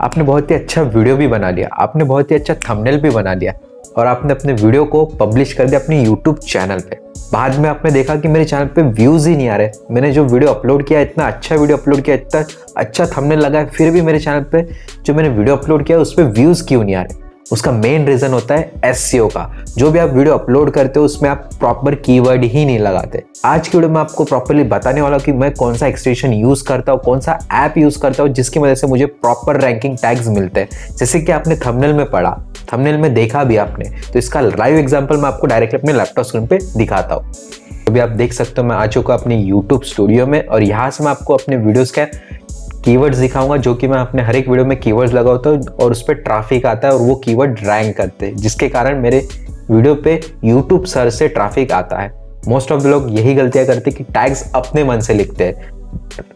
आपने बहुत ही अच्छा वीडियो भी बना लिया, आपने बहुत ही अच्छा थंबनेल भी बना लिया और आपने अपने वीडियो को पब्लिश कर दिया अपने यूट्यूब चैनल पे। बाद में आपने देखा कि मेरे चैनल पे व्यूज़ ही नहीं आ रहे। मैंने जो वीडियो अपलोड किया, इतना अच्छा वीडियो अपलोड किया, इतना अच्छा थंबनेल लगा है, फिर भी मेरे चैनल पे जो मैंने वीडियो अपलोड किया, उस पर व्यूज़ क्यों नहीं आ रहे? उसका मेन रीज़न होता है एस e का। जो भी आप वीडियो अपलोड करते हो, उसमें आप प्रॉपर कीवर्ड ही नहीं लगाते। आज की वीडियो में आपको प्रॉपरली बताने वाला कि मैं कौन सा एक्सटेंशन यूज़ करता हूँ, कौन सा ऐप यूज़ करता हूँ, जिसकी वजह से मुझे प्रॉपर रैंकिंग टैग्स मिलते हैं। जैसे कि आपने थंबनेल में पढ़ा थंबनेल में देखा भी आपने तो इसका लाइव एग्ज़ाम्पल मैं आपको डायरेक्टली अपने लैपटॉप स्क्रीन पे दिखाता हूँ। अभी आप देख सकते हो, मैं आ चुका अपने यूट्यूब स्टूडियो में और यहाँ से मैं आपको अपने वीडियोस का कीवर्ड्स दिखाऊँगा, जो कि मैं अपने हर एक वीडियो में कीवर्ड्स लगाता हूँ और उस पर ट्रैफ़िक आता है और वो कीवर्ड रैंक करते हैं, जिसके कारण मेरे वीडियो पे यूट्यूब सर्च से ट्रैफ़िक आता है। मोस्ट ऑफ़ द लोग यही गलतियाँ करते हैं कि टैग्स अपने मन से लिखते हैं।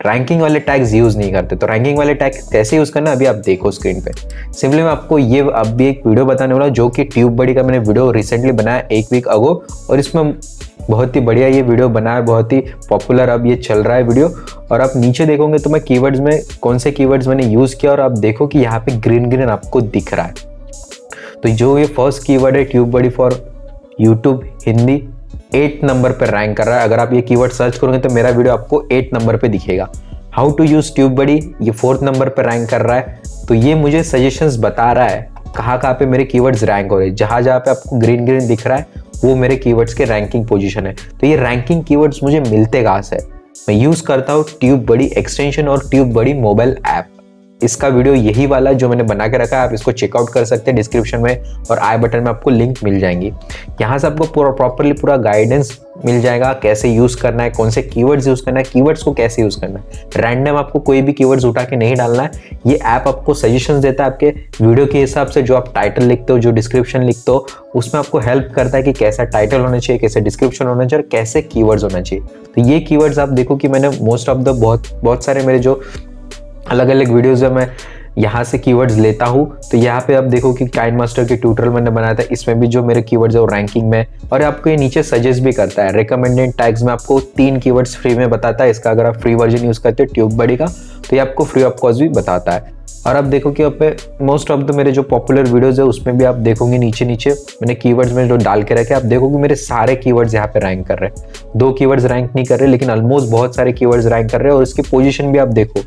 रैंकिंग वाले टैग्स यूज़ नहीं करते तो रैंकिंग वाले टैग कैसे यूज़ करना अभी आप देखो स्क्रीन पे। सिंपली मैं आपको ये अभी एक वीडियो बताने वाला जो कि ट्यूब बड़ी का मैंने वीडियो रिसेंटली बनाया एक वीक अगो और इसमें बहुत ही बढ़िया ये वीडियो बना है, बहुत ही पॉपुलर अब ये चल रहा है वीडियो और आप नीचे देखोगे तो मैं कीवर्ड्स में, कौन से कीवर्ड्स मैंने यूज़ किया और आप देखो कि यहाँ पे ग्रीन ग्रीन आपको दिख रहा है। तो जो ये फ़र्स्ट कीवर्ड है TubeBuddy for YouTube Hindi at number पर रैंक कर रहा है। अगर आप ये कीवर्ड सर्च करोगे तो मेरा वीडियो आपको एट नंबर पर दिखेगा। हाउ टू यूज़ ट्यूब बड़ी ये फोर्थ नंबर पर रैंक कर रहा है। तो ये मुझे सजेशंस बता रहा है कहाँ कहाँ पे मेरे कीवर्ड्स रैंक हो रहे हैं। जहाँ जहाँ पे आपको ग्रीन ग्रीन दिख रहा है वो मेरे कीवर्ड्स के रैंकिंग पोजीशन है। तो ये रैंकिंग कीवर्ड्स मुझे मिलते कहाँ से मैं यूज़ करता हूँ ट्यूब बड़ी एक्सटेंशन और ट्यूब बड़ी मोबाइल ऐप इसका वीडियो यही वाला जो मैंने बना के रखा है, आप इसको चेकआउट कर सकते हैं डिस्क्रिप्शन में और आई बटन में आपको लिंक मिल जाएँगी। यहाँ से आपको पूरा प्रॉपरली पूरा गाइडेंस मिल जाएगा कैसे यूज़ करना है, कौन से कीवर्ड्स यूज़ करना है कीवर्ड्स को कैसे यूज़ करना है। रैंडम आपको कोई भी कीवर्ड्स उठा के नहीं डालना है। ये ऐप आपको सजेशन देता है आपके वीडियो के हिसाब से, जो आप टाइटल लिखते हो, जो डिस्क्रिप्शन लिखते हो, उसमें आपको हेल्प करता है कि कैसा टाइटल होना चाहिए, कैसे डिस्क्रिप्शन होना चाहिए और कैसे कीवर्ड्स होना चाहिए। तो ये कीवर्ड्स आप देखो कि मैंने मोस्ट ऑफ़ द बहुत बहुत सारे मेरे जो अलग अलग वीडियोज़ में मैं यहाँ से कीवर्ड्स लेता हूँ तो यहाँ पे आप देखो कि काइन मास्टर के ट्यूटोरियल मैंने बनाया था, इसमें भी जो मेरे कीवर्ड्स है वो रैंकिंग में और आपको ये नीचे सजेस्ट भी करता है रिकमेंडेड टैग्स में आपको तीन कीवर्ड्स फ्री में बताता है, इसका अगर आप फ्री वर्जन यूज़ करते हो ट्यूब बड़ी का तो ये आपको फ्री ऑफ़ कॉस्ट भी बताता है। और आप देखो कि पे मोस्ट ऑफ़ द मेरे जो पॉपुलर वीडियोस है, उसमें भी आप देखोगे नीचे नीचे मैंने कीवर्ड्स में जो डाल के रखे, आप देखोगे मेरे सारे कीवर्ड्स यहाँ पे रैंक कर रहे हैं। दो कीवर्ड्स रैंक नहीं कर रहे, लेकिन ऑलमोस्ट बहुत सारे कीवर्ड्स रैंक कर रहे हैं, और इसकी पोजीशन भी आप देखो।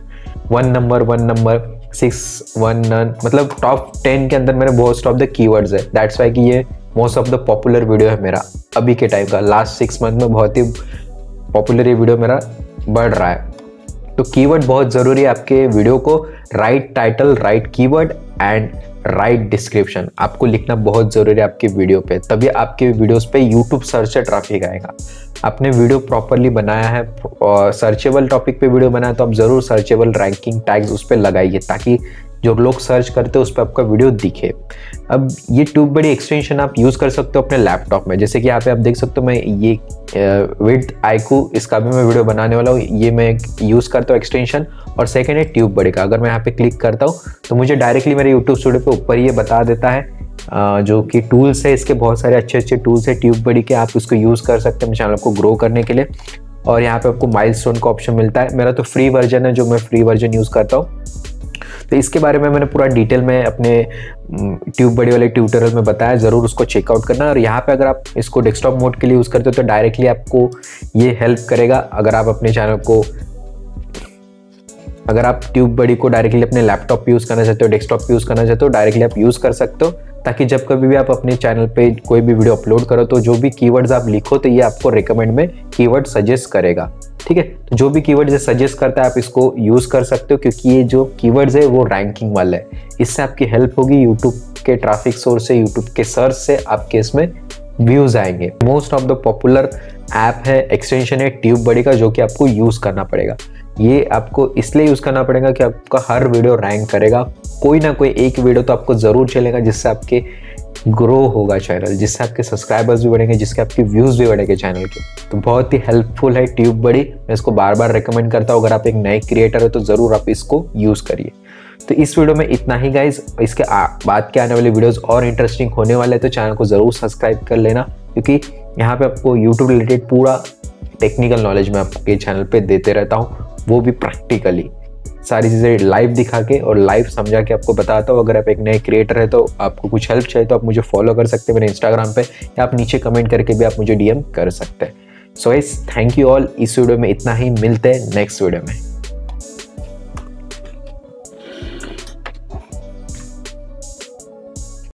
One number one number six one none मतलब टॉप टेन के अंदर मेरे मोस्ट ऑफ़ द कीवर्ड्स है। दैट्स वाई कि ये most of the popular video है मेरा, अभी के टाइम का। लास्ट सिक्स मंथ में बहुत ही पॉपुलर ये वीडियो मेरा बढ़ रहा है। तो कीवर्ड बहुत ज़रूरी है आपके वीडियो को right title right keyword and right description आपको लिखना बहुत ज़रूरी है आपके वीडियो पे, तभी आपके वीडियोस पे यूट्यूब सर्च से ट्रैफ़िक आएगा। आपने वीडियो प्रॉपरली बनाया है सर्चेबल टॉपिक पे वीडियो बनाया तो आप ज़रूर सर्चेबल रैंकिंग टैग्स उस पर लगाइए ताकि जो लोग सर्च करते हैं, उस पर आपका वीडियो दिखे। अब ये ट्यूब बड़ी एक्सटेंशन आप यूज़ कर सकते हो अपने लैपटॉप में। जैसे कि यहाँ पे आप देख सकते हो मैं ये विद आईकू इसका भी मैं वीडियो बनाने वाला हूँ। ये मैं यूज़ करता हूँ एक्सटेंशन और सेकेंड है ट्यूब बड़ी का। अगर मैं यहाँ पे क्लिक करता हूँ तो मुझे डायरेक्टली मेरे यूट्यूब स्टूडियो पे ऊपर ये बता देता है जो कि टूल्स है, इसके बहुत सारे अच्छे अच्छे टूल्स है। ट्यूब बड़ी के आप उसको यूज़ कर सकते हैं चैनल को ग्रो करने के लिए। और यहाँ पे आपको माइलस्टोन का ऑप्शन मिलता है। मेरा तो फ्री वर्जन है, जो मैं फ्री वर्जन यूज़ करता हूँ। तो इसके बारे में मैंने पूरा डिटेल में अपने ट्यूब बड़ी वाले ट्यूटोरियल में बताया, ज़रूर उसको चेकआउट करना। और यहाँ पे अगर आप इसको डेस्कटॉप मोड के लिए यूज़ करते हो तो डायरेक्टली आपको ये हेल्प करेगा। अगर आप अपने चैनल को, अगर आप ट्यूब बड़ी को डायरेक्टली अपने लैपटॉप पे यूज़ करना चाहते हो डेस्कटॉप पे यूज़ करना चाहते हो डायरेक्टली आप यूज़ कर सकते हो। ताकि जब कभी भी आप अपने चैनल पे कोई भी वीडियो अपलोड करो तो जो भी कीवर्ड्स आप लिखो तो ये आपको रिकमेंड में कीवर्ड सजेस्ट करेगा। ठीक है? तो जो भी कीवर्ड सजेस्ट करता है, आप इसको यूज़ कर सकते हो, क्योंकि ये जो कीवर्ड्स है, वो रैंकिंग वाला है। इससे आपकी हेल्प होगी यूट्यूब के ट्रैफ़िक सोर्स से यूट्यूब के सर्च से आपके इसमें व्यूज़ आएँगे। Most of the popular app है एक्सटेंशन है ट्यूब बड़ी का, जो कि आपको यूज़ करना पड़ेगा। ये आपको इसलिए यूज़ करना पड़ेगा कि आपका हर वीडियो रैंक करेगा। कोई ना कोई एक वीडियो तो आपको ज़रूर चलेगा, जिससे आपके ग्रो होगा चैनल जिससे आपके सब्सक्राइबर्स भी बढ़ेंगे, जिसके आपके व्यूज़ भी बढ़ेंगे चैनल के। तो बहुत ही हेल्पफुल है ट्यूब बड़ी। मैं इसको बार बार रिकमेंड करता हूँ। अगर आप एक नए क्रिएटर हो तो ज़रूर आप इसको यूज़ करिए। तो इस वीडियो में इतना ही गाइज़ इसके बाद के आने वाले वीडियोस और इंटरेस्टिंग होने वाले हैं तो चैनल को ज़रूर सब्सक्राइब कर लेना। क्योंकि यहाँ पे आपको यूट्यूब रिलेटेड पूरा टेक्निकल नॉलेज मैं आपके चैनल पे देते रहता हूँ। वो भी प्रैक्टिकली सारी चीज़ें लाइव दिखा के और लाइव समझा के आपको बताता हूँ। अगर आप एक नए क्रिएटर है तो आपको कुछ हेल्प चाहिए तो आप मुझे फॉलो कर सकते हैं मेरे इंस्टाग्राम पर या आप नीचे कमेंट करके भी आप मुझे डीएम कर सकते हैं। सो इस थैंक यू ऑल इस वीडियो में इतना ही। मिलते हैं नेक्स्ट वीडियो में।